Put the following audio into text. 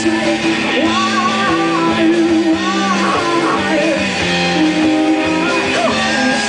Christmas.